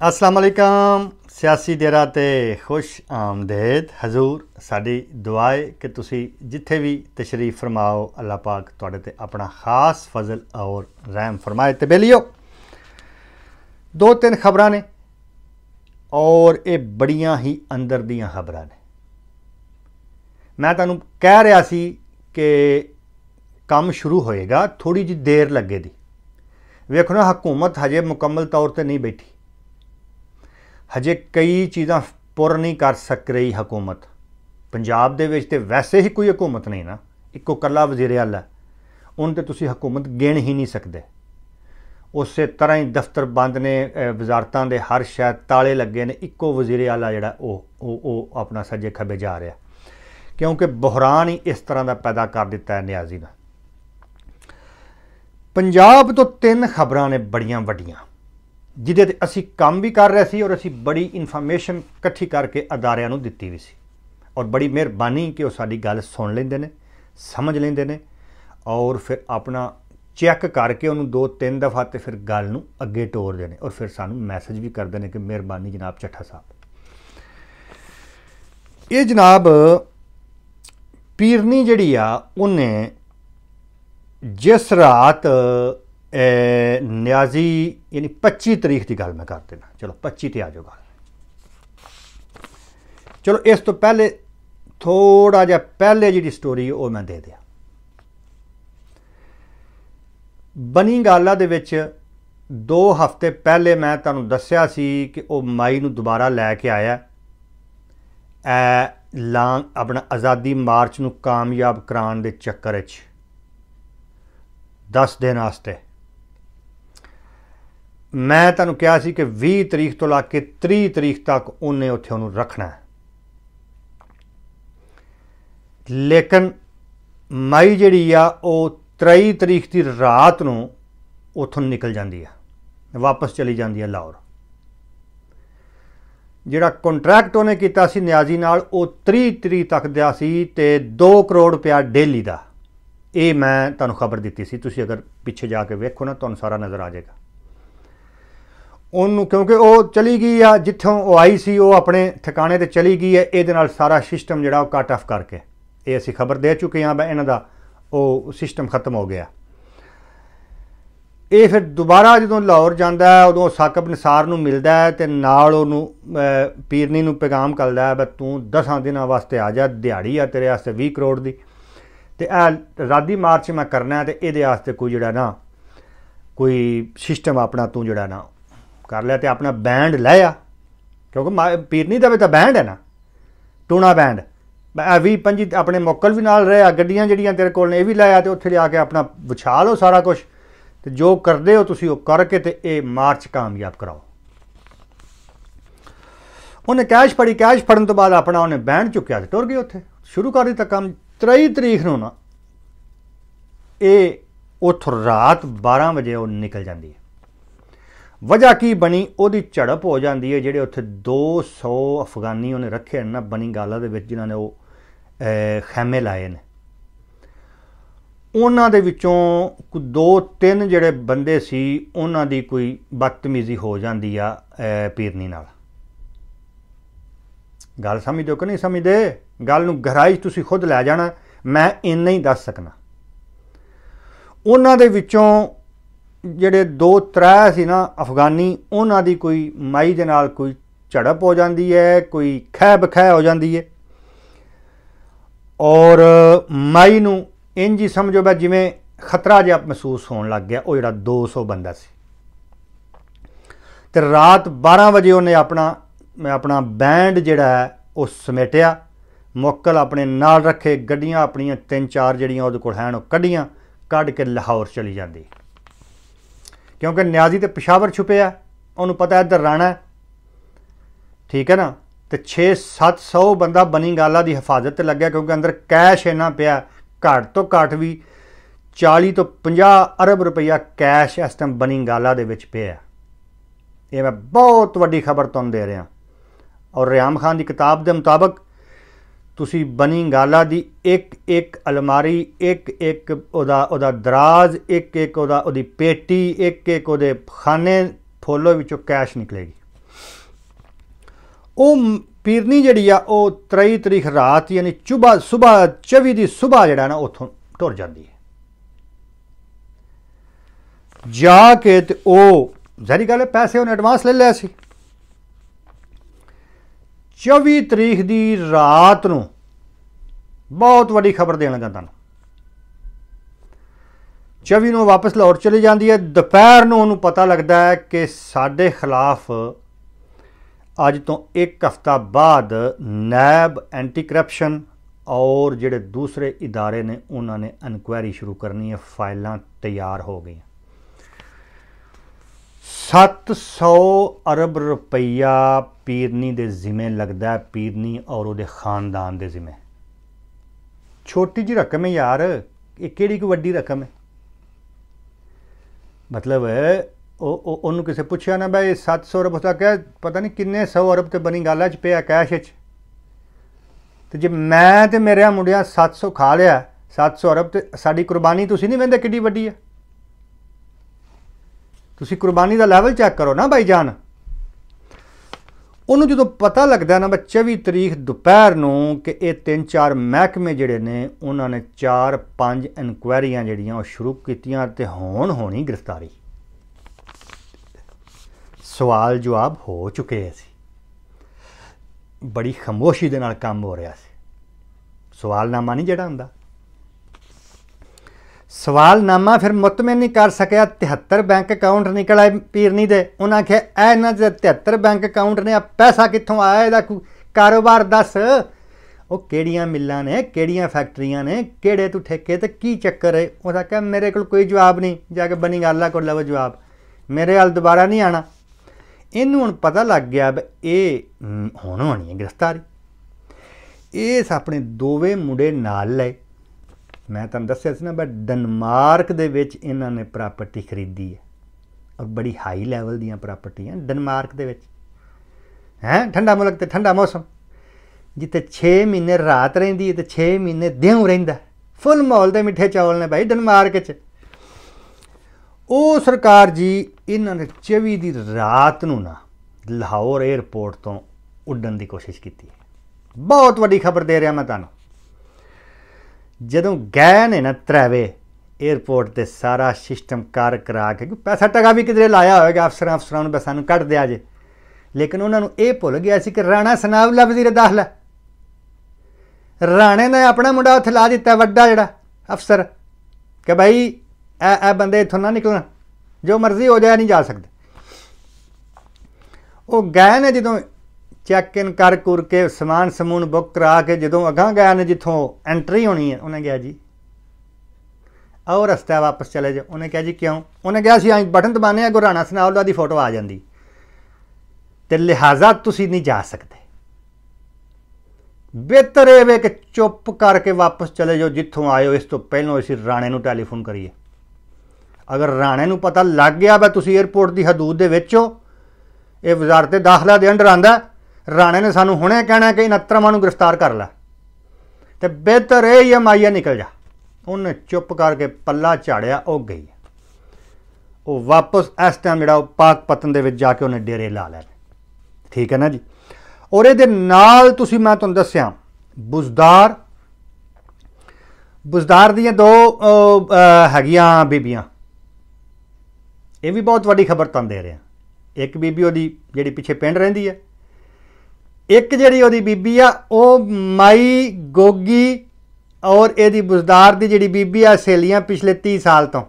ਅਸਲਾਮ ਅਲੈਕਮ ਸਿਆਸੀ ਡੇਰਾ ਤੇ ਖੁਸ਼ ਆਮਦੇਦ। ਹਜ਼ੂਰ, ਸਾਡੀ ਦੁਆ ਹੈ ਕਿ ਤੁਸੀਂ ਜਿੱਥੇ ਵੀ ਤਸ਼ਰੀਫ ਫਰਮਾਓ, ਅੱਲਾਹ ਪਾਕ ਤੁਹਾਡੇ ਤੇ ਆਪਣਾ ਖਾਸ ਫਜ਼ਲ ਔਰ ਰਹਿਮ ਫਰਮਾਏ। ਤੇ ਬੇਲਿਓ, ਦੋ ਤਿੰਨ ਖਬਰਾਂ ਨੇ ਔਰ ਇਹ ਬੜੀਆਂ ਹੀ ਅੰਦਰ ਦੀਆਂ ਖਬਰਾਂ ਨੇ। ਮੈਂ ਤੁਹਾਨੂੰ ਕਹਿ ਰਿਹਾ ਸੀ ਕਿ ਕੰਮ ਸ਼ੁਰੂ ਹੋਏਗਾ ਥੋੜੀ ਜਿਹੀ ਦੇਰ ਲੱਗੇ ਦੀ ਵੇਖੋ ਨਾ, ਹਕੂਮਤ ਹਜੇ ਮੁਕੰਮਲ ਤੌਰ ਤੇ ਨਹੀਂ ਬੈਠੀ। ਹਜੇ ਕਈ ਚੀਜ਼ਾਂ ਪੁਰ ਨਹੀਂ ਕਰ ਸਕ ਰਹੀ ਹਕੂਮਤ। ਪੰਜਾਬ ਦੇ ਵਿੱਚ ਤੇ ਵੈਸੇ ਹੀ ਕੋਈ ਹਕੂਮਤ ਨਹੀਂ ਨਾ। ਇੱਕੋ ਕੱਲਾ ਵਜ਼ੀਰ ਆਲਾ ਉਹਨ ਤੇ ਤੁਸੀਂ ਹਕੂਮਤ ਗਿਣ ਹੀ ਨਹੀਂ ਸਕਦੇ। ਉਸੇ ਤਰ੍ਹਾਂ ਹੀ ਦਫ਼ਤਰ ਬੰਦ ਨੇ ਵਜ਼ਾਰਤਾਂ ਦੇ ਹਰ ਸ਼ਹਿਰ ਤਾਲੇ ਲੱਗੇ ਨੇ। ਇੱਕੋ ਵਜ਼ੀਰ ਆਲਾ ਜਿਹੜਾ ਉਹ ਉਹ ਉਹ ਆਪਣਾ ਸੱਜੇ ਖੱਬੇ ਜਾ ਰਿਹਾ। ਕਿਉਂਕਿ ਬੁਹਰਾਨ ਹੀ ਇਸ ਤਰ੍ਹਾਂ ਦਾ ਪੈਦਾ ਕਰ ਦਿੱਤਾ ਹੈ ਨਿਆਜ਼ੀ ਨੇ ਪੰਜਾਬ ਤੋਂ ਤਿੰਨ ਖਬਰਾਂ ਨੇ ਬੜੀਆਂ ਵੱਡੀਆਂ। ਜਿਹਦੇ ਤੇ ਅਸੀਂ ਕੰਮ ਵੀ ਕਰ ਰਹੇ ਸੀ ਔਰ ਅਸੀਂ ਬੜੀ ਇਨਫੋਰਮੇਸ਼ਨ ਇਕੱਠੀ ਕਰਕੇ ਅਦਾਰਿਆਂ ਨੂੰ ਦਿੱਤੀ ਵੀ ਸੀ। ਔਰ ਬੜੀ ਮਿਹਰਬਾਨੀ ਕਿ ਉਹ ਸਾਡੀ ਗੱਲ ਸੁਣ ਲੈਂਦੇ ਨੇ, ਸਮਝ ਲੈਂਦੇ ਨੇ ਔਰ ਫਿਰ ਆਪਣਾ ਚੈੱਕ ਕਰਕੇ ਉਹਨੂੰ ਦੋ ਤਿੰਨ ਦਫਾ ਤੇ ਫਿਰ ਗੱਲ ਨੂੰ ਅੱਗੇ ਟੋਰਦੇ ਨੇ ਔਰ ਫਿਰ ਸਾਨੂੰ ਮੈਸੇਜ ਵੀ ਕਰਦੇ ਨੇ ਕਿ ਮਿਹਰਬਾਨੀ ਜਨਾਬ ਚੱਠਾ ਸਾਹਿਬ। ਇਹ ਜਨਾਬ ਪੀਰਨੀ ਜਿਹੜੀ ਆ, ਉਹਨੇ ਜਿਸ ਰਾਤ ਨਿਆਜ਼ੀ, ਯਾਨੀ 25 ਤਰੀਕ ਦੀ ਗੱਲ ਮੈਂ ਕਰ ਦੇਣਾ ਚਲੋ 25 ਤੇ ਆ ਜਾਓ ਗੱਲ। ਚਲੋ, ਇਸ ਤੋਂ ਪਹਿਲੇ ਥੋੜਾ ਜਿਹਾ ਪਹਿਲੇ ਜਿਹੜੀ ਸਟੋਰੀ ਉਹ ਮੈਂ ਦੇ ਦਿਆਂ। ਬਨੀ ਗਾਲਾ ਦੇ ਵਿੱਚ 2 ਹਫ਼ਤੇ ਪਹਿਲੇ ਮੈਂ ਤੁਹਾਨੂੰ ਦੱਸਿਆ ਸੀ ਕਿ ਉਹ ਮਾਈ ਨੂੰ ਦੁਬਾਰਾ ਲੈ ਕੇ ਆਇਆ। ਐ, ਲਾਂ, ਆਪਣਾ ਆਜ਼ਾਦੀ ਮਾਰਚ ਨੂੰ ਕਾਮਯਾਬ ਕਰਾਉਣ ਦੇ ਚੱਕਰ 'ਚ 10 ਦਿਨ ਵਾਸਤੇ। ਮੈਂ ਤੁਹਾਨੂੰ ਕਿਹਾ ਸੀ ਕਿ 20 ਤਰੀਕ ਤੋਂ ਲਾ ਕੇ 30 ਤਰੀਕ ਤੱਕ ਉਹਨੇ ਉੱਥੇ ਉਹਨੂੰ ਰੱਖਣਾ ਹੈ। ਲੇਕਿਨ ਮਈ ਜਿਹੜੀ ਆ, ਉਹ 23 ਤਰੀਕ ਦੀ ਰਾਤ ਨੂੰ ਉਥੋਂ ਨਿਕਲ ਜਾਂਦੀ ਆ। ਵਾਪਸ ਚਲੀ ਜਾਂਦੀ ਆ ਲਾਹੌਰ। ਜਿਹੜਾ ਕੰਟਰੈਕਟ ਉਹਨੇ ਕੀਤਾ ਸੀ ਨਿਆਜ਼ੀ ਨਾਲ, ਉਹ 30 ਤਰੀਕ ਤੱਕ ਦਾ ਸੀ ਤੇ 2 ਕਰੋੜ ਰੁਪਿਆ ਡੇਲੀ ਦਾ। ਇਹ ਮੈਂ ਤੁਹਾਨੂੰ ਖਬਰ ਦਿੱਤੀ ਸੀ। ਤੁਸੀਂ ਅਗਰ ਪਿੱਛੇ ਜਾ ਕੇ ਵੇਖੋ ਨਾ, ਤੁਹਾਨੂੰ ਸਾਰਾ ਨਜ਼ਰ ਆ ਜਾਏਗਾ। ਉਹਨੂੰ ਕਿਉਂਕਿ ਉਹ ਚਲੀ ਗਈ ਆ, ਜਿੱਥੋਂ ਉਹ ਆਈ ਸੀ, ਉਹ ਆਪਣੇ ਠਿਕਾਣੇ ਤੇ ਚਲੀ ਗਈ ਹੈ ਇਹਦੇ ਨਾਲ ਸਾਰਾ ਸਿਸਟਮ ਜਿਹੜਾ ਉਹ ਕੱਟ ਆਫ ਕਰਕੇ। ਇਹ ਅਸੀਂ ਖਬਰ ਦੇ ਚੁੱਕੇ ਹਾਂ, ਬਈ ਇਹਨਾਂ ਦਾ ਉਹ ਸਿਸਟਮ ਖਤਮ ਹੋ ਗਿਆ। ਇਹ ਫਿਰ ਦੁਬਾਰਾ ਜਦੋਂ ਲਾਹੌਰ ਜਾਂਦਾ ਹੈ, ਉਦੋਂ ਸਾਕਬ ਨਸਾਰ ਨੂੰ ਮਿਲਦਾ ਹੈ ਤੇ ਨਾਲ ਉਹਨੂੰ ਪੀਰਨੀ ਨੂੰ ਪੈਗਾਮ ਕਰਦਾ ਹੈ, ਬਈ ਤੂੰ 10 ਦਿਨਾਂ ਵਾਸਤੇ ਆ ਜਾ, ਦਿਹਾੜੀ ਆ ਤੇਰੇ ਵਾਸਤੇ 20 ਕਰੋੜ ਦੀ। ਤੇ ਇਹ ਰਾਦੀ ਮਾਰਚ ਮੈਂ ਕਰਨਾ ਤੇ ਇਹਦੇ ਵਾਸਤੇ ਕੋਈ ਜਿਹੜਾ ਨਾ, ਕੋਈ ਸਿਸਟਮ ਆਪਣਾ ਤੂੰ ਜਿਹੜਾ ਨਾ ਕਰ ਲਿਆ ਤੇ ਆਪਣਾ ਬੈਂਡ ਲੈ ਆ। ਕਿਉਂਕਿ ਪੀਰਨੀ ਦਾ ਵੀ ਤਾਂ ਬੈਂਡ ਹੈ ਨਾ। ਟੂਣਾ ਬੈਂਡ ਮੈਂ 20 25 ਆਪਣੇ ਮੋਕਲ ਵੀ ਨਾਲ ਰਹੇ ਆ, ਗੱਡੀਆਂ ਜਿਹੜੀਆਂ ਤੇਰੇ ਕੋਲ ਨੇ ਇਹ ਵੀ ਲੈ ਆ ਤੇ ਉੱਥੇ ਜਾ ਕੇ ਆਪਣਾ ਵਿਛਾ ਲਓ ਸਾਰਾ ਕੁਝ ਤੇ ਜੋ ਕਰਦੇ ਹੋ ਤੁਸੀਂ ਉਹ ਕਰਕੇ ਤੇ ਇਹ ਮਾਰਚ ਕਾਮਯਾਬ ਕਰਾਓ। ਉਹਨੇ ਕੈਸ਼ ਫੜੀ, ਕੈਸ਼ ਫੜਨ ਤੋਂ ਬਾਅਦ ਆਪਣਾ ਉਹਨੇ ਬੈਂਡ ਚੁੱਕਿਆ ਤੇ ਟੁਰ ਗਏ ਉੱਥੇ। ਸ਼ੁਰੂ ਕਰ ਦਿੱਤਾ ਕੰਮ। 23 ਤਰੀਕ ਨੂੰ ਨਾ, ਇਹ ਉਥ ਰਾਤ 12 ਵਜੇ ਉਹ ਨਿਕਲ ਜਾਂਦੀ ਹੈ। ਵਜ੍ਹਾ ਕੀ ਬਣੀ? ਉਹਦੀ ਝੜਪ ਹੋ ਜਾਂਦੀ ਹੈ ਜਿਹੜੇ ਉੱਥੇ 200 ਅਫਗਾਨੀ ਉਹਨੇ ਰੱਖੇ ਨਾ ਬਣੀ ਗਾਲਾ ਦੇ ਵਿੱਚ ਜਿਨ੍ਹਾਂ ਨੇ ਉਹ ਖੈਮੇ ਲਾਏ ਨੇ। ਉਹਨਾਂ ਦੇ ਵਿੱਚੋਂ ਦੋ ਤਿੰਨ ਜਿਹੜੇ ਬੰਦੇ ਸੀ, ਉਹਨਾਂ ਦੀ ਕੋਈ ਬਦਤਮੀਜ਼ੀ ਹੋ ਜਾਂਦੀ ਆ ਪੀਰਨੀ ਨਾਲ। ਗੱਲ ਸਮਝਦੇ ਹੋ ਕਿ ਨਹੀਂ ਸਮਝਦੇ? ਗੱਲ ਨੂੰ ਗਹਿਰਾਈ ਤੁਸੀਂ ਖੁਦ ਲੈ ਜਾਣਾ, ਮੈਂ ਇੰਨਾ ਹੀ ਦੱਸ ਸਕਣਾ ਉਹਨਾਂ ਦੇ ਵਿੱਚੋਂ ਜਿਹੜੇ ਦੋ ਤਰੇ ਸੀ ਨਾ ਅਫਗਾਨੀ, ਉਹਨਾਂ ਦੀ ਕੋਈ ਮਾਈ ਦੇ ਨਾਲ ਕੋਈ ਝੜਪ ਹੋ ਜਾਂਦੀ ਹੈ, ਕੋਈ ਖਹਿ ਬਖੈ ਹੋ ਜਾਂਦੀ ਹੈ। ਔਰ ਮਾਈ ਨੂੰ ਇੰਜ ਹੀ ਸਮਝੋ ਬਾ ਜਿਵੇਂ ਖਤਰਾ ਜਿਹਾ ਮਹਿਸੂਸ ਹੋਣ ਲੱਗ ਗਿਆ, ਉਹ ਜਿਹੜਾ 200 ਬੰਦਾ ਸੀ। ਤੇ ਰਾਤ 12 ਵਜੇ ਉਹਨੇ ਆਪਣਾ ਆਪਣਾ ਬੈਂਡ ਜਿਹੜਾ ਹੈ, ਉਹ ਸਮੇਟਿਆ। ਮੁਕਲ ਆਪਣੇ ਨਾਲ ਰੱਖੇ, ਗੱਡੀਆਂ ਆਪਣੀਆਂ ਤਿੰਨ ਚਾਰ ਜਿਹੜੀਆਂ ਉਹਦੇ ਕੋਲ ਹਨ, ਉਹ ਕੱਢੀਆਂ, ਕੱਢ ਕੇ ਲਾਹੌਰ ਚਲੀ ਜਾਂਦੀ। ਕਿਉਂਕਿ ਨਿਆਜ਼ੀ ਤੇ ਪਿਸ਼ਾਵਰ ਛੁਪਿਆ ਉਹਨੂੰ ਪਤਾ ਇੱਧਰ ਰਾਣਾ ਠੀਕ ਹੈ ਨਾ? ਤੇ 6-700 ਬੰਦਾ ਬਣੀ ਗਾਲਾ ਦੀ ਹਿਫਾਜ਼ਤ ਤੇ ਲੱਗਿਆ ਕਿਉਂਕਿ ਅੰਦਰ ਕੈਸ਼ ਇਹਨਾਂ ਪਿਆ, ਘੱਟ ਤੋਂ ਘੱਟ ਵੀ 40 ਤੋਂ 50 ਅਰਬ ਰੁਪਈਆ ਕੈਸ਼ ਇਸ ਟਾਈਮ ਬਣੀ ਗਾਲਾ ਦੇ ਵਿੱਚ ਪਿਆ। ਇਹ ਮੈਂ ਬਹੁਤ ਵੱਡੀ ਖਬਰ ਤੁਹਾਨੂੰ ਦੇ ਰਿਹਾ। ਔਰ ਰਿਆਮ ਖਾਨ ਦੀ ਕਿਤਾਬ ਦੇ ਮੁਤਾਬਕ ਤੁਸੀਂ ਬਣੀ ਗਾਲਾ ਦੀ ਇੱਕ ਇੱਕ ਅਲਮਾਰੀ, ਇੱਕ ਇੱਕ ਉਹਦਾ ਉਹਦਾ ਦਰਾਜ਼, ਇੱਕ ਇੱਕ ਉਹਦਾ ਉਹਦੀ ਪੇਟੀ, ਇੱਕ ਇੱਕ ਉਹਦੇ ਖਾਨੇ ਫੋਲੋ ਵਿੱਚੋਂ ਕੈਸ਼ ਨਿਕਲੇਗੀ। ਉਹ ਪੀਰਨੀ ਜਿਹੜੀ ਆ, ਉਹ 23 ਤਰੀਕ ਰਾਤ ਯਾਨੀ ਚੁਬਾ ਸਵੇਰ 24 ਦੀ ਸਵੇਰ ਜਿਹੜਾ ਨਾ, ਉੱਥੋਂ ਟੁਰ ਜਾਂਦੀ ਹੈ। ਜਾ ਕੇ ਤੇ ਉਹ, ਜ਼ਰੀ ਗੱਲ ਹੈ, ਪੈਸੇ ਉਹਨੇ ਐਡਵਾਂਸ ਲੈ ਲਿਆ ਸੀ। 24 ਤਰੀਕ ਦੀ ਰਾਤ ਨੂੰ ਬਹੁਤ ਵੱਡੀ ਖਬਰ ਦੇਣ ਲੱਗਾ ਤੁਹਾਨੂੰ। 24 ਨੂੰ ਵਾਪਸ ਲਾਹੌਰ ਚਲੀ ਜਾਂਦੀ ਹੈ। ਦੁਪਹਿਰ ਨੂੰ ਉਹਨੂੰ ਪਤਾ ਲੱਗਦਾ ਹੈ ਕਿ ਸਾਡੇ ਖਿਲਾਫ ਅੱਜ ਤੋਂ ਇੱਕ ਹਫ਼ਤਾ ਬਾਅਦ ਨੈਬ ਐਂਟੀ ਕਰਪਸ਼ਨ ਔਰ ਜਿਹੜੇ ਦੂਸਰੇ ਇਦਾਰੇ ਨੇ, ਉਹਨਾਂ ਨੇ ਇਨਕੁਆਇਰੀ ਸ਼ੁਰੂ ਕਰਨੀ ਹੈ। ਫਾਈਲਾਂ ਤਿਆਰ ਹੋ ਗਈਆਂ। 700 ਅਰਬ ਰੁਪਈਆ ਪੀਰਨੀ ਦੇ ਜ਼ਿੰਮੇ ਲੱਗਦਾ ਪੀਰਨੀ ਔਰ ਉਹਦੇ ਖਾਨਦਾਨ ਦੇ ਜ਼ਿਮੇ। ਛੋਟੀ ਜੀ ਰਕਮ ਹੈ ਯਾਰ, ਇਹ ਕਿਹੜੀ ਕੋ ਵੱਡੀ ਰਕਮ ਹੈ? ਮਤਲਬ, ਉਹ ਉਹਨੂੰ ਕਿਸੇ ਪੁੱਛਿਆ ਨਾ ਬਈ 700 ਅਰਬ ਹੁੰਦਾ ਕਿ ਪਤਾ ਨਹੀਂ ਕਿੰਨੇ 100 ਅਰਬ ਤੇ ਬਣੀ ਗੱਲ ਹੈ, ਚ ਪਿਆ ਕੈਸ਼ ਚ ਤੇ ਜੇ ਮੈਂ ਤੇ ਮੇਰੇ ਮੁੰਡਿਆਂ 700 ਖਾ ਲਿਆ 700 ਅਰਬ ਤੇ ਸਾਡੀ ਕੁਰਬਾਨੀ ਤੁਸੀਂ ਨਹੀਂ ਵੇਂਦੇ ਕਿੱਡੀ ਵੱਡੀ ਹੈ? ਤੁਸੀਂ ਕੁਰਬਾਨੀ ਦਾ ਲੈਵਲ ਚੈੱਕ ਕਰੋ ਨਾ ਭਾਈ ਜਾਨ। ਉਹਨੂੰ ਜਦੋਂ ਪਤਾ ਲੱਗਦਾ ਨਾ 24 ਤਰੀਕ ਦੁਪਹਿਰ ਨੂੰ ਕਿ ਇਹ ਤਿੰਨ ਚਾਰ ਮਹਿਕਮੇ ਜਿਹੜੇ ਨੇ, ਉਹਨਾਂ ਨੇ 4-5 ਇਨਕੁਆਇਰੀਆਂ ਜਿਹੜੀਆਂ ਉਹ ਸ਼ੁਰੂ ਕੀਤੀਆਂ ਤੇ ਹੋਣ ਹੋਣੀ ਗ੍ਰਿਫਤਾਰੀ। ਸਵਾਲ ਜਵਾਬ ਹੋ ਚੁੱਕੇ ਸੀ ਬੜੀ ਖਮੋਸ਼ੀ ਦੇ ਨਾਲ ਕੰਮ ਹੋ ਰਿਹਾ ਸੀ। ਸਵਾਲਨਾਮਾ ਨਹੀਂ ਜਿਹੜਾ ਹੁੰਦਾ। ਸਵਾਲਨਾਮਾ ਫਿਰ ਮੁਤਮਿਨ ਨਹੀਂ ਕਰ ਸਕਿਆ 73 ਬੈਂਕ ਅਕਾਊਂਟ ਨਿਕਲ ਆਏ ਪੀਰਨੀ ਦੇ। ਉਹਨਾਂ ਆਖਿਆ, ਐ ਇਹਨਾਂ ਦੇ 73 ਬੈਂਕ ਅਕਾਊਂਟ ਨੇ ਆ ਪੈਸਾ ਕਿੱਥੋਂ ਆਇਆ ਇਹਦਾ? ਕਾਰੋਬਾਰ ਦੱਸ? ਉਹ ਕਿਹੜੀਆਂ ਮਿੱਲਾਂ ਨੇ, ਕਿਹੜੀਆਂ ਫੈਕਟਰੀਆਂ ਨੇ, ਕਿਹੜੇ ਤੂੰ ਠੇਕੇ ਤੇ ਕੀ ਚੱਕਰ ਹੈ ਉਹਦਾ ਕਹ ਮੇਰੇ ਕੋਲ ਕੋਈ ਜਵਾਬ ਨਹੀਂ। ਜਾ ਕੇ ਬਣੀ ਗੱਲਾਂ ਕੋਲ ਲਵੋ ਜਵਾਬ। ਮੇਰੇ ਹਾਲ ਦੁਬਾਰਾ ਨਹੀਂ ਆਣਾ ਇਹਨੂੰ ਹੁਣ ਪਤਾ ਲੱਗ ਗਿਆ ਵੀ ਇਹ ਹੁਣ ਹੋਣੀ ਹੈ ਗ੍ਰਿਫਤਾਰੀ। ਇਸ ਆਪਣੇ ਦੋਵੇਂ ਮੁੰਡੇ ਨਾਲ ਲਏ। ਮੈਂ ਤੁਹਾਨੂੰ ਦੱਸਿਆ ਸੀ ਨਾ ਬਟ ਡਨਮਾਰਕ ਦੇ ਵਿੱਚ ਇਹਨਾਂ ਨੇ ਪ੍ਰਾਪਰਟੀ ਖਰੀਦੀ ਹੈ। ਔਰ ਬੜੀ ਹਾਈ ਲੈਵਲ ਦੀਆਂ ਪ੍ਰਾਪਰਟੀਆਂ ਡਨਮਾਰਕ ਦੇ ਵਿੱਚ। ਹੈ, ਠੰਡਾ ਮੁਲਕ ਤੇ ਠੰਡਾ ਮੌਸਮ। ਜਿੱਥੇ 6 ਮਹੀਨੇ ਰਾਤ ਰਹਿੰਦੀ ਹੈ ਤੇ 6 ਮਹੀਨੇ ਦਿਨ ਰਹਿੰਦਾ ਫੁੱਲ ਮਾਹੌਲ ਦੇ ਮਿੱਠੇ ਚੌਲ ਨੇ ਭਾਈ ਡਨਮਾਰਕ 'ਚ ਉਹ ਸਰਕਾਰ ਜੀ, ਇਹਨਾਂ ਨੇ 24 ਦੀ ਰਾਤ ਨੂੰ ਨਾ ਲਾਹੌਰ 에ਅਰਪੋਰਟ ਤੋਂ ਉੱਡਣ ਦੀ ਕੋਸ਼ਿਸ਼ ਕੀਤੀ ਬਹੁਤ ਵੱਡੀ ਖਬਰ ਦੇ ਰਿਹਾ ਮੈਂ ਤੁਹਾਨੂੰ। ਜਦੋਂ ਗਏ ਨੇ ਨਾ ਤਰਾਵੇ 에ਅਰਪੋਰਟ ਤੇ ਸਾਰਾ ਸਿਸਟਮ ਕਾਰ ਕਰਾ ਕੇ ਪੈਸਾ ਟਗਾ ਵੀ ਕਿਧਰੇ ਲਾਇਆ ਹੋਵੇਗਾ ਅਫਸਰਾਂ ਅਫਸਰਾਂ ਨੂੰ ਬਸਾਂ ਨੂੰ ਕੱਢ ਦਿਆ ਜੇ। ਲੇਕਿਨ ਉਹਨਾਂ ਨੂੰ ਇਹ ਭੁੱਲ ਗਿਆ ਸੀ ਕਿ ਰਾਣਾ ਸਨਾਵਲਾ ਵਜ਼ੀਰ ਦਾਖਲਾ ਰਾਣੇ ਨੇ ਆਪਣਾ ਮੁੰਡਾ ਉੱਥੇ ਲਾ ਦਿੱਤਾ, ਵੱਡਾ ਜਿਹੜਾ ਅਫਸਰ, ਕਿ ਭਾਈ ਇਹ ਇਹ ਬੰਦੇ ਇਥੋਂ ਨਾ ਨਿਕਲਣ, ਜੋ ਮਰਜ਼ੀ ਹੋ ਜਾਏ, ਨਹੀਂ ਜਾ ਸਕਦੇ। ਉਹ ਗਏ ਨੇ ਜਦੋਂ ਚੈੱਕ ਇਨ ਕਰ, ਕੁਰ ਕੇ, ਸਮਾਨ ਸਮੂਨ ਬੁੱਕ ਕਰਾ ਕੇ ਜਦੋਂ ਅਗਾਂ ਗਿਆ ਨੇ ਜਿੱਥੋਂ ਐਂਟਰੀ ਹੋਣੀ ਹੈ, ਉਹਨੇ ਕਿਹਾ ਜੀ, ਆਓ ਰਸਤਾ ਵਾਪਸ ਚਲੇ ਜਾ ਉਹਨੇ ਕਿਹਾ ਜੀ, ਕਿਉਂ? ਉਹਨੇ ਕਿਹਾ ਸੀ ਆਂ ਬਟਨ ਦਬਾਣੇ ਆ ਗੁਰਾਣਾ ਸਨਾਉਲਾ ਦੀ ਫੋਟੋ ਆ ਜਾਂਦੀ। ਤੇ ਲਿਹਾਜ਼ਾ ਤੁਸੀਂ ਨਹੀਂ ਜਾ ਸਕਦੇ। ਬਿਹਤਰ ਇਹ ਵੇ ਕਿ ਚੁੱਪ ਕਰਕੇ ਵਾਪਸ ਚਲੇ ਜਾਓ, ਜਿੱਥੋਂ ਆਇਓ ਇਸ ਤੋਂ ਪਹਿਲਾਂ ਅਸੀਂ ਰਾਣੇ ਨੂੰ ਟੈਲੀਫੋਨ ਕਰੀਏ। ਅਗਰ ਰਾਣੇ ਨੂੰ ਪਤਾ ਲੱਗ ਗਿਆ ਬਈ ਤੁਸੀਂ 에어ਪੋਰਟ ਦੀ ਹਦੂਦ ਦੇ ਵਿੱਚ ਹੋ, ਇਹ ਵਜ਼ਾਰਤ ਦਾਖਲਾ ਦੇ ਅੰਡਰ ਆਂਦਾ ਰਾਣੇ ਨੇ ਸਾਨੂੰ ਹੁਣੇ ਕਹਿਣਾ ਕਿ ਇਨ ਅਤਰਮਾਂ ਨੂੰ ਗ੍ਰਿਫਤਾਰ ਕਰ ਲੈ। ਤੇ ਬਿਹਤਰ ਇਹ ਹੀ ਮਾਇਆ ਨਿਕਲ ਜਾ। ਉਹਨੇ ਚੁੱਪ ਕਰਕੇ ਪੱਲਾ ਝਾੜਿਆ, ਉਹ ਗਈ। ਉਹ ਵਾਪਸ ਇਸ ਟਾਈਮ ਜਿਹੜਾ ਉਹ ਪਾਕ ਪਤਨ ਦੇ ਵਿੱਚ ਜਾ ਕੇ ਉਹਨੇ ਡੇਰੇ ਲਾ ਲਿਆ ਠੀਕ ਹੈ ਨਾ ਜੀ? ਔਰ ਇਹਦੇ ਨਾਲ ਤੁਸੀਂ, ਮੈਂ ਤੁਹਾਨੂੰ ਦੱਸਿਆ, ਬੁਜ਼ਦਾਰ ਬੁਜ਼ਦਾਰ ਦੀਆਂ ਦੋ ਹੈਗੀਆਂ ਬੀਬੀਆਂ। ਇਹ ਵੀ ਬਹੁਤ ਵੱਡੀ ਖਬਰ ਤੁਹਾਨੂੰ ਦੇ ਰਿਹਾ। ਇੱਕ ਬੀਬੀ ਉਹਦੀ ਜਿਹੜੀ ਪਿੱਛੇ ਪਿੰਡ ਰਹਿੰਦੀ ਹੈ ਇੱਕ ਜਿਹੜੀ ਉਹਦੀ ਬੀਬੀ ਆ, ਉਹ ਮਾਈ ਗੋਗੀ ਔਰ ਇਹਦੀ ਬੁਜ਼ਦਾਰ ਦੀ ਜਿਹੜੀ ਬੀਬੀ ਆ ਸੇਲੀਆਂ ਪਿਛਲੇ 30 ਸਾਲ ਤੋਂ।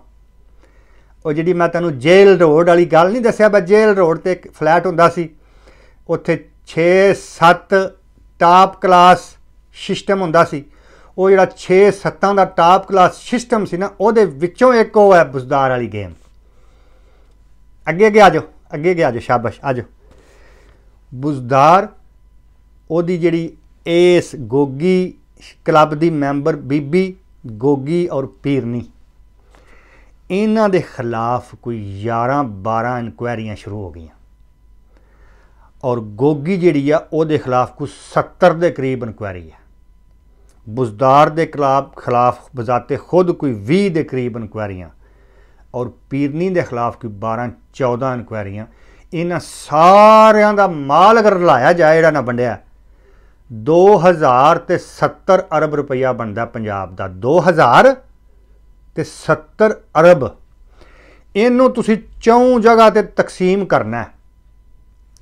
ਉਹ ਜਿਹੜੀ ਮੈਂ ਤੁਹਾਨੂੰ ਜੇਲ ਰੋਡ ਵਾਲੀ ਗੱਲ ਨਹੀਂ ਦੱਸਿਆ ਬਾ ਜੇਲ ਰੋਡ ਤੇ ਇੱਕ ਫਲੈਟ ਹੁੰਦਾ ਸੀ। ਉੱਥੇ 6 7 ਟਾਪ ਕਲਾਸ ਸਿਸਟਮ ਹੁੰਦਾ ਸੀ। ਉਹ ਜਿਹੜਾ 6 7 ਦਾ ਟਾਪ ਕਲਾਸ ਸਿਸਟਮ ਸੀ ਨਾ, ਉਹਦੇ ਵਿੱਚੋਂ ਇੱਕ ਉਹ ਹੈ ਬੁਜ਼ਦਾਰ ਵਾਲੀ ਗੇਮ। ਅੱਗੇ ਅੱਗੇ ਆਜੋ ਅੱਗੇ ਅੱਗੇ ਆਜੋ ਸ਼ਾਬਾਸ਼ ਆਜੋ ਬੁਜ਼ਦਾਰ ਉਹਦੀ ਜਿਹੜੀ ਇਸ ਗੋਗੀ ਕਲੱਬ ਦੀ ਮੈਂਬਰ ਬੀਬੀ ਗੋਗੀ ਔਰ ਪੀਰਨੀ। ਇਹਨਾਂ ਦੇ ਖਿਲਾਫ ਕੋਈ 11 12 ਇਨਕੁਆਇਰੀਆਂ ਸ਼ੁਰੂ ਹੋ ਗਈਆਂ। ਔਰ ਗੋਗੀ ਜਿਹੜੀ ਆ, ਉਹਦੇ ਖਿਲਾਫ ਕੋਈ 70 ਦੇ ਕਰੀਬ ਇਨਕੁਆਇਰੀ ਹੈ ਬੁਜ਼ਦਾਰ ਦੇ ਖਿਲਾਫ ਖਿਲਾਫ ਬਜ਼ਾਤੇ ਖੁਦ ਕੋਈ 20 ਦੇ ਕਰੀਬ ਇਨਕੁਆਇਰੀਆਂ ਔਰ ਪੀਰਨੀ ਦੇ ਖਿਲਾਫ ਕੋਈ 12 14 ਇਨਕੁਆਇਰੀਆਂ। ਇਹਨਾਂ ਸਾਰਿਆਂ ਦਾ ਮਾਲ ਅਗਰ ਲਾਇਆ ਜਾਏ, ਜਿਹੜਾ ਨਾ ਵੰਡਿਆ 2000 ਤੇ 70 ਅਰਬ ਰੁਪਈਆ ਬਣਦਾ ਪੰਜਾਬ ਦਾ। 2000 ਤੇ 70 ਅਰਬ। ਇਹਨੂੰ ਤੁਸੀਂ ਚੌਂ ਜਗ੍ਹਾ ਤੇ ਤਕਸੀਮ ਕਰਨਾ ਹੈ।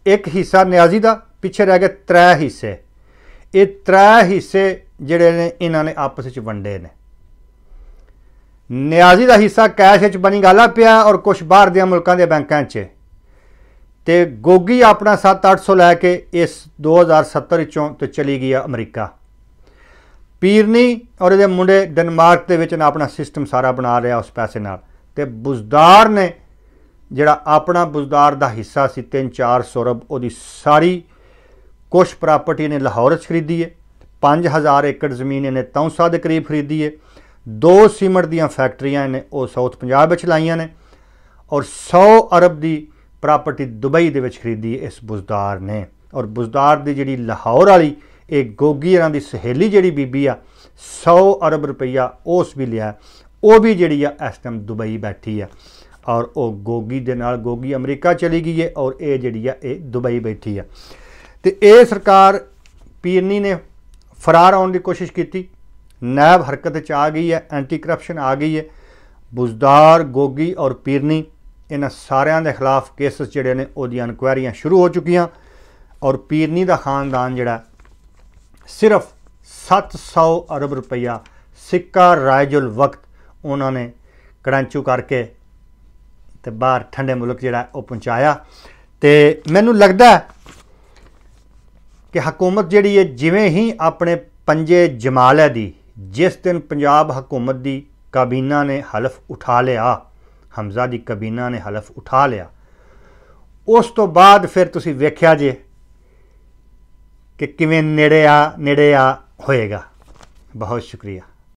ਇੱਕ ਹਿੱਸਾ ਨਿਆਜ਼ੀ ਦਾ, ਪਿੱਛੇ ਰਹਿ ਗਏ ਤਰੇ ਹਿੱਸੇ। ਇਹ ਤਰੇ ਹਿੱਸੇ ਜਿਹੜੇ ਨੇ, ਇਹਨਾਂ ਨੇ ਆਪਸ ਵਿੱਚ ਵੰਡੇ ਨੇ। ਨਿਆਜ਼ੀ ਦਾ ਹਿੱਸਾ ਕੈਸ਼ ਵਿੱਚ ਬਣੀ ਗਾਲਾ ਪਿਆ ਔਰ ਕੁਝ ਬਾਹਰ ਦੇ ਮੁਲਕਾਂ ਦੇ ਬੈਂਕਾਂ 'ਚ। ਤੇ ਗੋਗੀ ਆਪਣਾ 7-800 ਲੈ ਕੇ ਇਸ 2070 ਵਿੱਚੋਂ ਤੇ ਚਲੀ ਗਈ ਆ ਅਮਰੀਕਾ। ਪੀਰਨੀ ਔਰ ਇਹਦੇ ਮੁੰਡੇ ਡੈਨਮਾਰਕ ਦੇ ਵਿੱਚ ਨਾ ਆਪਣਾ ਸਿਸਟਮ ਸਾਰਾ ਬਣਾ ਰਿਹਾ ਉਸ ਪੈਸੇ ਨਾਲ। ਤੇ ਬੁਜ਼ਦਾਰ ਨੇ ਜਿਹੜਾ ਆਪਣਾ ਬੁਜ਼ਦਾਰ ਦਾ ਹਿੱਸਾ ਸੀ 3-400 ਅਰਬ ਉਹਦੀ ਸਾਰੀ ਕੁਛ ਪ੍ਰਾਪਰਟੀ ਨੇ ਲਾਹੌਰ 'ਚ ਖਰੀਦੀ ਹੈ 5000 ਏਕੜ ਜ਼ਮੀਨ ਇਹਨੇ ਤੌਂਸਾ ਦੇ ਕਰੀਬ ਖਰੀਦੀ ਹੈ ਦੋ ਸੀਮਟ ਦੀਆਂ ਫੈਕਟਰੀਆਂ ਇਹਨੇ ਉਹ ਸਾਊਥ ਪੰਜਾਬ ਵਿੱਚ ਲਾਈਆਂ ਨੇ। ਔਰ 100 ਅਰਬ ਦੀ ਪ੍ਰਾਪਰਟੀ ਦੁਬਈ ਦੇ ਵਿੱਚ ਖਰੀਦੀ ਹੈ ਇਸ ਬੁਜ਼ਦਾਰ ਨੇ। ਔਰ ਬੁਜ਼ਦਾਰ ਦੀ ਜਿਹੜੀ ਲਾਹੌਰ ਵਾਲੀ, ਇਹ ਗੋਗੀਆਂ ਦੀ ਸਹੇਲੀ ਜਿਹੜੀ ਬੀਬੀ ਆ 100 ਅਰਬ ਰੁਪਈਆ ਉਸ ਵੀ ਲਿਆ, ਉਹ ਵੀ ਜਿਹੜੀ ਆ ਇਸ ਟਾਈਮ ਦੁਬਈ ਬੈਠੀ ਆ। ਔਰ ਉਹ ਗੋਗੀ ਦੇ ਨਾਲ ਗੋਗੀ ਅਮਰੀਕਾ ਚਲੀ ਗਈ ਹੈ ਔਰ ਇਹ ਜਿਹੜੀ ਆ ਇਹ ਦੁਬਈ ਬੈਠੀ ਆ। ਤੇ ਇਹ ਸਰਕਾਰ ਪੀਰਨੀ ਨੇ ਫਰਾਰ ਆਉਣ ਦੀ ਕੋਸ਼ਿਸ਼ ਕੀਤੀ। ਨੈਬ ਹਰਕਤ ਚ ਆ ਗਈ ਹੈ ਐਂਟੀ ਕਰਪਸ਼ਨ ਆ ਗਈ ਹੈ। ਬੁਜ਼ਦਾਰ, ਗੋਗੀ ਔਰ ਪੀਰਨੀ ਇਹਨਾਂ ਸਾਰਿਆਂ ਦੇ ਖਿਲਾਫ ਕੇਸਸ ਜਿਹੜੇ ਨੇ, ਉਹਦੀਆਂ ਇਨਕੁਆਇਰੀਆਂ ਸ਼ੁਰੂ ਹੋ ਚੁੱਕੀਆਂ ਔਰ ਪੀਰਨੀ ਦਾ ਖਾਨਦਾਨ ਜਿਹੜਾ ਸਿਰਫ 700 ਅਰਬ ਰੁਪਈਆ ਸਿੱਕਾ ਰਾਜੁਲ ਵਕਤ ਉਹਨਾਂ ਨੇ ਕੜਾਂਚੂ ਕਰਕੇ ਤੇ ਬਾਹਰ ਠੰਡੇ ਮੁਲਕ ਜਿਹੜਾ ਉਹ ਪਹੁੰਚਾਇਆ। ਤੇ ਮੈਨੂੰ ਲੱਗਦਾ ਕਿ ਹਕੂਮਤ ਜਿਹੜੀ ਹੈ, ਜਿਵੇਂ ਹੀ ਆਪਣੇ ਪੰਜੇ ਜਮਾਲੇ ਦੀ, ਜਿਸ ਦਿਨ ਪੰਜਾਬ ਹਕੂਮਤ ਦੀ ਕਾਬੀਨਾ ਨੇ ਹਲਫ ਉਠਾ ਲਿਆ ਹਮਜ਼ਾ ਦੀ ਕਬੀਨਾ ਨੇ ਹਲਫ ਉਠਾ ਲਿਆ। ਉਸ ਤੋਂ ਬਾਅਦ ਫਿਰ ਤੁਸੀਂ ਵੇਖਿਆ ਜੇ ਕਿ ਕਿਵੇਂ ਨੇੜੇ ਆ ਨੇੜੇ ਆ ਹੋਏਗਾ। ਬਹੁਤ ਸ਼ੁਕਰੀਆ।